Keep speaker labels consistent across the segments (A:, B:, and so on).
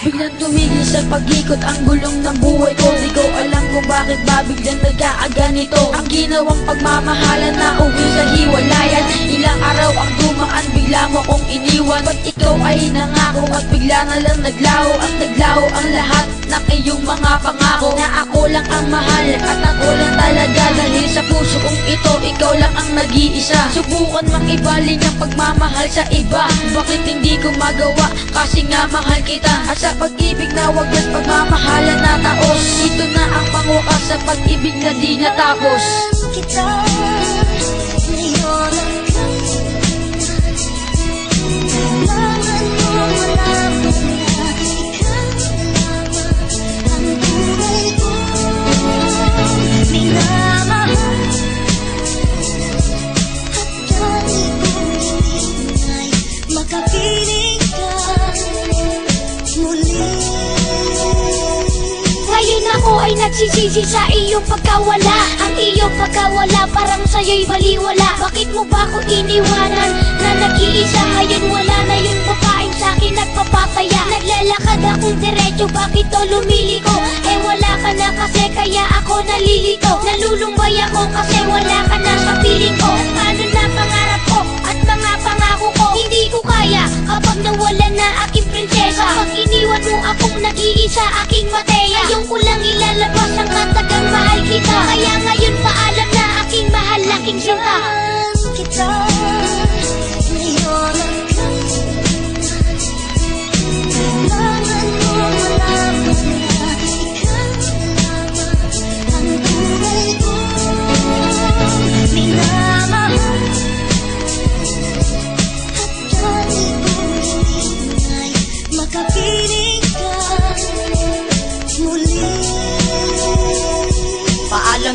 A: Biglang tumigil sa pag-ikot ang gulong ng buhay ko. Di ko alam kung bakit ba biglang nagkaaganito. Ang ginawang pagmamahalan na uwi sa hiwalayan. Ilang araw ang dumaan bigla mo kong iniwan. Ba't ikaw ay nangako at bigla na lang naglaho? At naglaho ang lahat ng iyong mga pangako. Na ako lang ang mahal at ako lang talaga ikaw lang ang nag-iisa. Subukan mang ibaling ang pagmamahal sa iba. Bakit hindi ko magawa? Kasi nga mahal kita. At sa pag-ibig na wagas pagmamahalan na taos. Ito na ang pangwakas sa pag-ibig na di natapos
B: kita ngayon
C: ay nagsisisi sa iyong pagkawala. Ang iyong pagkawala parang sa'yo'y baliwala. Bakit mo ba ako iniwanan na nag-iisa? Ngayon wala na yung babaeng sa'kin nagpapataya Naglalakad akong diretso bakit to lumiliko Eh wala ka na kasi kaya ako nalilito. Nalulumbay ako kasi wala ka na sa piling ko. At paano na pangarap ko at mga pangako ko? Hindi ko kaya kapag nawala na aking prinsesa. Pag iniwan mo akong nag-iisa aking Matea Ngayon ko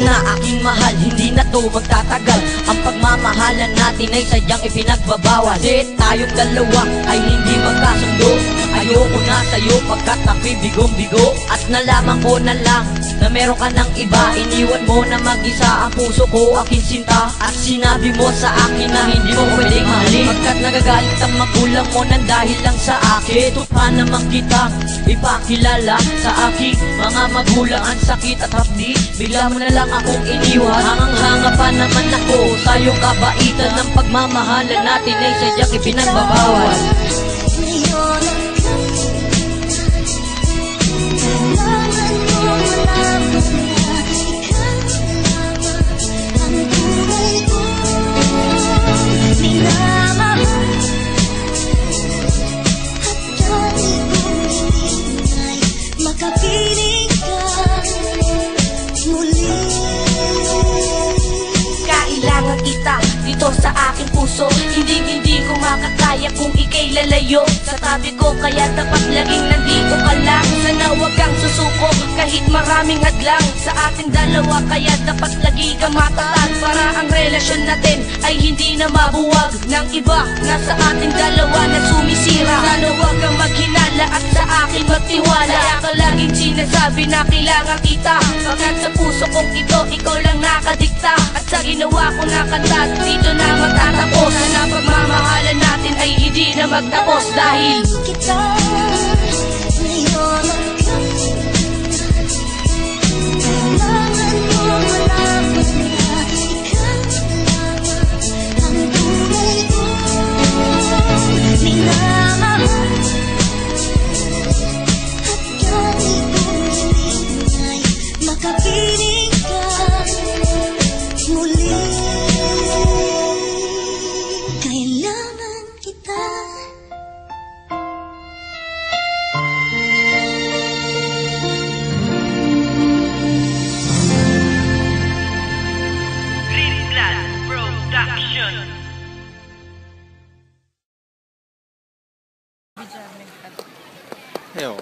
C: na aking mahal,
D: hindi na to magtatagal. Ang pagmamahalan natin ay sadyang ipinagbabawal. Kasi tayong dalawa ay hindi magkasundo. Ayoko na sa'yo pagkat ako'y bigong-bigo. At nalaman ko na lang na meron ka ng iba Iniwan mo na mag-isa. Ang puso ko, aking sinta At sinabi mo sa akin na hindi mo pwedeng mahalin. Pagkat nagagalit ang magulang mo nang dahil lang sa akin. Ito pa naman kita ipakilala sa aking mga magulang. Ang sakit at hapdi, bigla mo na lang akong iniwan. Hangang-hanga pa naman ako sa iyong kabaitan Ng pagmamahalan natin ay sadyang ipinagbabawal
A: dito sa aking puso. Hindi hindi ko makakaya kung ikay lalayo. Sa tabi ko kaya dapat laging nandito ka lang. Sana wag kang susuko kahit maraming hadlang. Sa ating dalawa kaya dapat lagi kang matatag. Para ang relasyon natin ay hindi na mabuwag Ng iba. Na sa ating dalawa na sumisira. Sana wag kang maghinala at sa akin magtiwala. Kaya ka laging sinasabi na kailangan kita. Pagkat sa puso kong ito ikaw lang nakadikta. At sa ginawa ko na magtapos Dahil
B: kita 没有